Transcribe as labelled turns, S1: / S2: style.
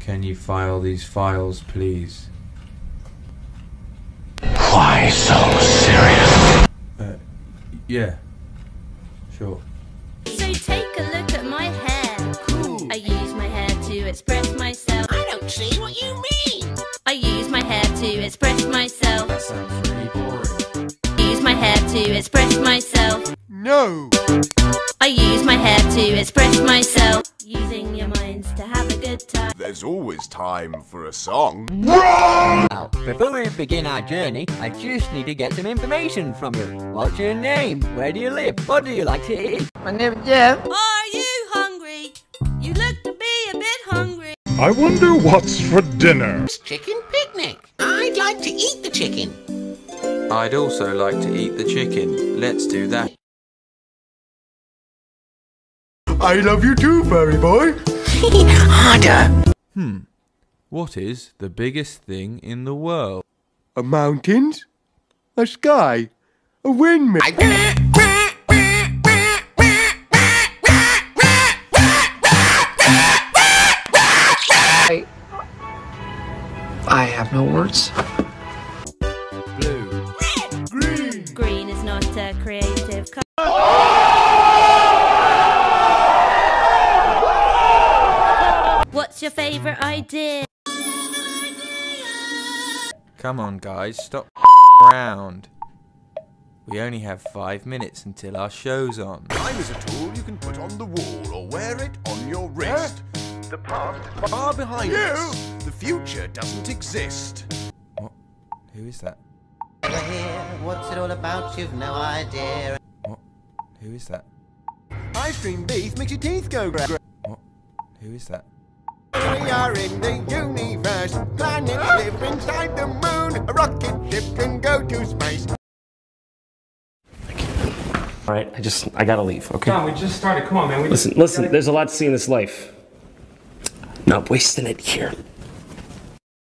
S1: Can you file these files, please?
S2: Why so serious?
S1: Uh, yeah. Sure.
S3: So take a look at my hair. Cool. I use my hair to express myself.
S4: I don't see what you mean.
S3: I use my hair to express myself.
S1: That sounds really boring.
S3: Use my hair to express myself.
S5: No!
S3: I use my hair to express myself. Using your minds to have a good time.
S5: There's always time for a song.
S6: Now, before we begin our journey, I just need to get some information from you. What's your name? Where do you live? What do you like to eat?
S7: My name is Jeff.
S3: Are you hungry? You look to be a bit hungry.
S8: I wonder what's for dinner.
S4: It's chicken picnic. I'd like to eat the chicken.
S1: I'd also like to eat the chicken. Let's do that.
S5: I love you too, fairy boy.
S4: Harder.
S1: Hmm. What is the biggest thing in the world?
S5: A mountain? A sky? A windmill?
S7: I have no words.
S1: Blue.
S5: Green!
S3: Green is not a creative color. Your favorite idea?
S1: Come on, guys, stop around. We only have five minutes until our show's on.
S5: Time is a tool you can put on the wall or wear it on your wrist. The past far behind us. The future doesn't exist.
S1: What? Who is that?
S4: What's it all about? You've no idea.
S1: What? Who is that?
S5: Ice cream beef makes your teeth go gra- gra-
S1: What? Who is that?
S5: We are in the universe. Planets live inside the moon. A rocket ship can go to space.
S9: All right, I just I gotta leave. Okay.
S10: John, we just started. Come on, man. We
S9: Listen, listen. There's a lot to see in this life. Not wasting it here.